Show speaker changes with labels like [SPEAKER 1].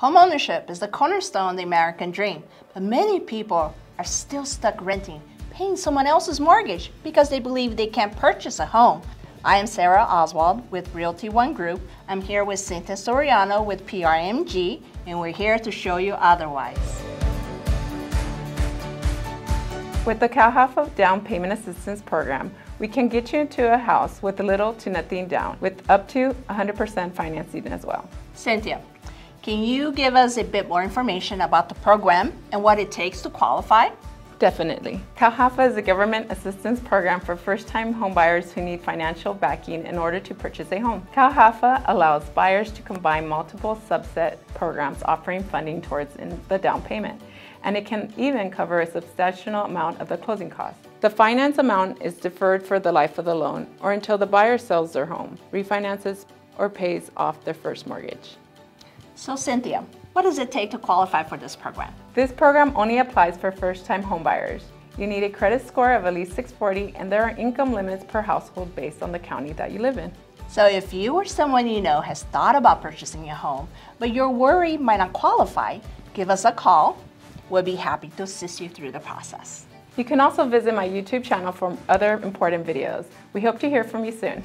[SPEAKER 1] Homeownership is the cornerstone of the American dream, but many people are still stuck renting, paying someone else's mortgage because they believe they can't purchase a home. I am Sarah Oswald with Realty One Group. I'm here with Cynthia Soriano with PRMG, and we're here to show you otherwise.
[SPEAKER 2] With the CalHFA Down Payment Assistance Program, we can get you into a house with little to nothing down, with up to 100% financing as well.
[SPEAKER 1] Cynthia, can you give us a bit more information about the program and what it takes to qualify?
[SPEAKER 2] Definitely. CalHFA is a government assistance program for first-time homebuyers who need financial backing in order to purchase a home. CalHFA allows buyers to combine multiple subset programs offering funding towards the down payment, and it can even cover a substantial amount of the closing costs. The finance amount is deferred for the life of the loan or until the buyer sells their home, refinances, or pays off their first mortgage.
[SPEAKER 1] So Cynthia, what does it take to qualify for this program?
[SPEAKER 2] This program only applies for first-time homebuyers. You need a credit score of at least 640 and there are income limits per household based on the county that you live in.
[SPEAKER 1] So if you or someone you know has thought about purchasing a home, but you're worried might not qualify, give us a call. We'll be happy to assist you through the process.
[SPEAKER 2] You can also visit my YouTube channel for other important videos. We hope to hear from you soon.